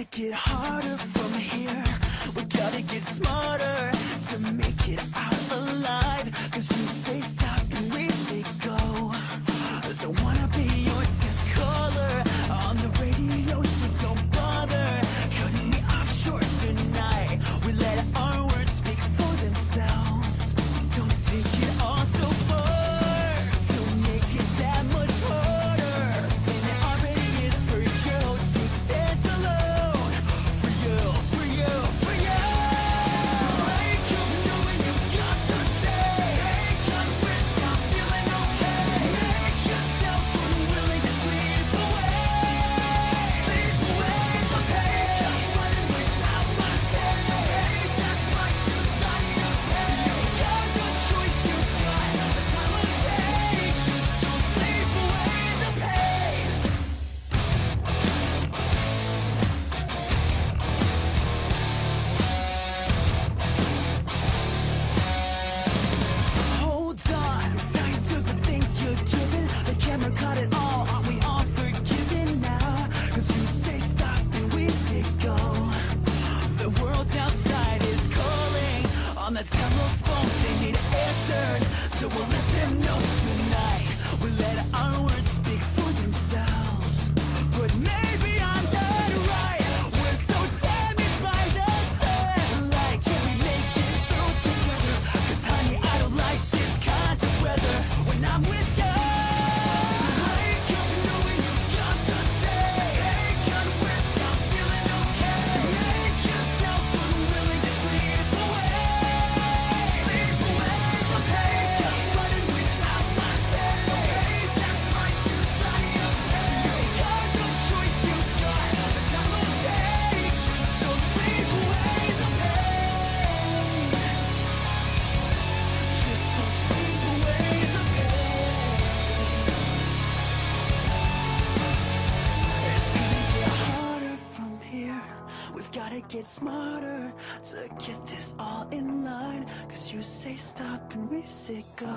gonna get harder from here. the telephone they need answers. So we'll let them know tonight. We'll let our words speak get smarter to get this all in line. Cause you say stop and we say go.